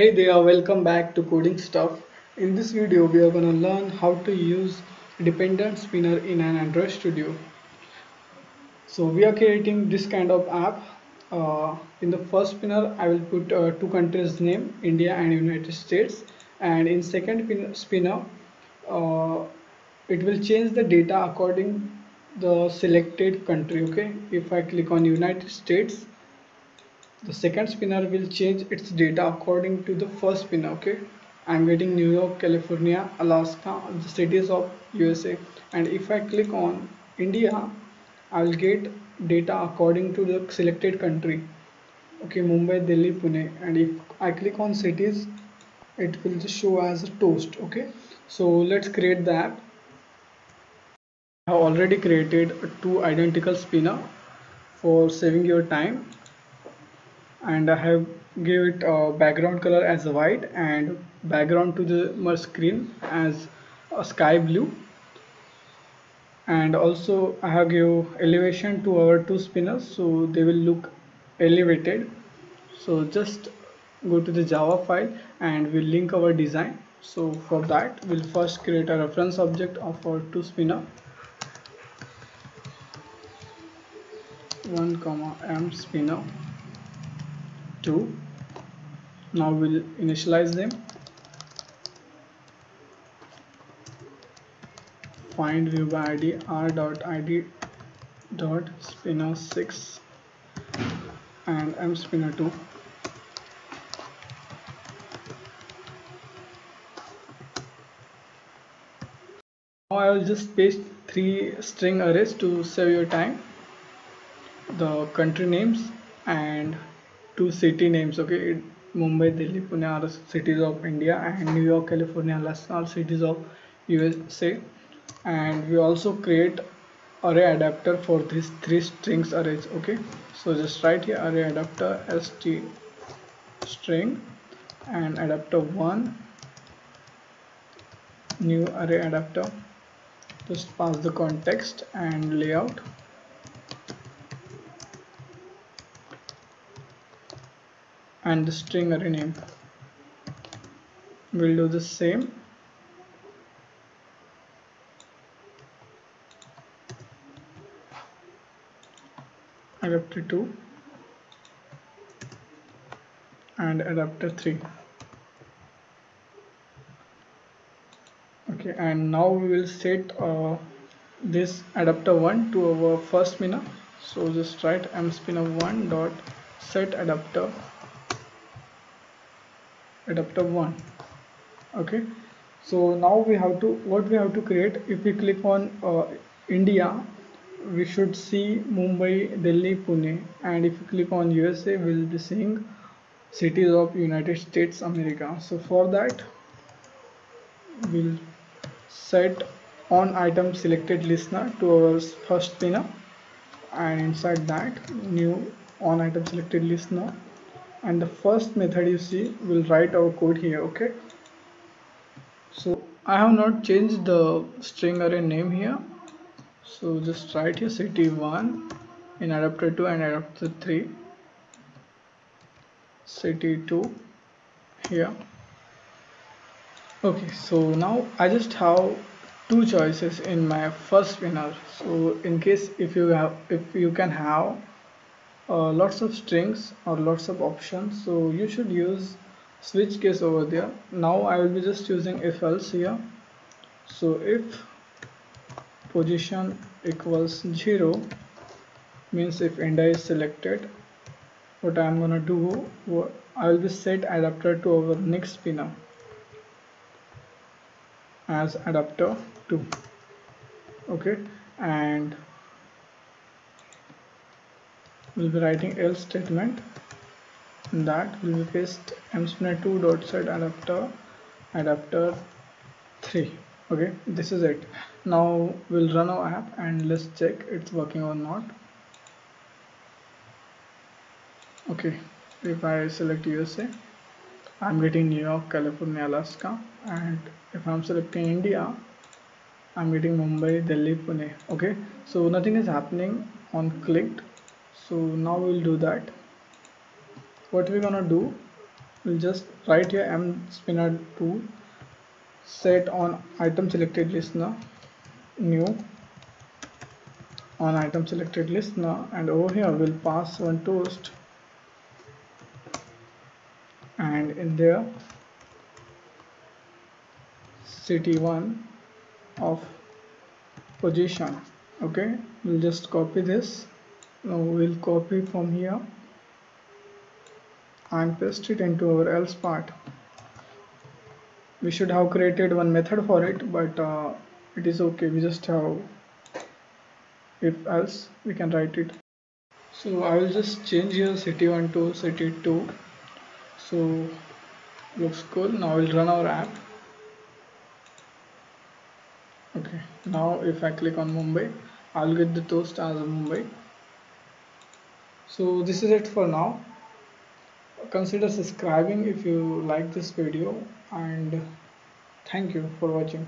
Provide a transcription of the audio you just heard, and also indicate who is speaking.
Speaker 1: Hey there, welcome back to Coding Stuff. In this video, we are going to learn how to use dependent spinner in an Android Studio. So we are creating this kind of app. Uh, in the first spinner, I will put uh, two countries name, India and United States. And in second spinner, uh, it will change the data according the selected country. Okay, if I click on United States, the second spinner will change its data according to the first spinner okay? I'm getting new york california alaska the cities of usa and if i click on india i will get data according to the selected country okay? Mumbai delhi pune. And if i click on cities it will just show as a toast okay? So let's create the app. I have already created two identical spinner for saving your time and I have give it a background color as white and background to the screen as a sky blue. And also I have give elevation to our two spinners so they will look elevated. So just go to the java file and we'll link our design. So for that we'll first create a reference object of our two spinner. 1 comma m spinner 2 now we'll initialize them. Find view by id r dot id dot spinner 6 and m spinner 2 now I will just paste three string arrays to save your time. The country names and two city names okay? Mumbai delhi pune are cities of india and new york california alaska are cities of usa and we also create array adapter for these three strings arrays okay? So just write here array adapter st string and adapter 1 new array adapter. Just pass the context and layout and the string array name we'll do the same. Adapter 2 and adapter 3 okay and now we will set uh, this adapter 1 to our first spinner. So just write m spinner 1 dot set adapter adapter 1 okay. So now we have to what we have to create if we click on uh, India we should see Mumbai Delhi Pune. And if you click on USA we'll be seeing cities of United States America. So for that we'll set on item selected listener to our first spinner and inside that new on item selected listener and the first method you see will write our code here okay? So I have not changed the string array name here. So just write here city1 in adapter 2 and adapter 3 city2 here. Okay so now I just have two choices in my first spinner so in case if you have if you can have uh, lots of strings or lots of options. So you should use switch case over there. Now I will be just using if else here. So if position equals 0 means if India is selected what I am gonna do I will be set adapter to our next spinner as adapter 2 okay? And we'll be writing else statement. That will be paste mspinner2 dot set adapter adapter 3 okay this is it. Now we'll run our app and let's check it's working or not. Okay if I select USA I'm getting New York California Alaska. And if I'm selecting India I'm getting Mumbai Delhi Pune. Okay so nothing is happening on clicked so now we'll do that. What we're gonna do we'll just write here m spinner 2 set on item selected listener new on item selected listener and over here we'll pass one toast. And in there city1 of position okay? We'll just copy this now we'll copy from here and paste it into our else part. We should have created one method for it but uh, it is okay. We just have if else. We can write it. So I will just change here city1 to city2 so looks cool now we'll run our app. Okay. Now if I click on Mumbai I'll get the toast as Mumbai so this is it for now. Consider subscribing if you like this video and thank you for watching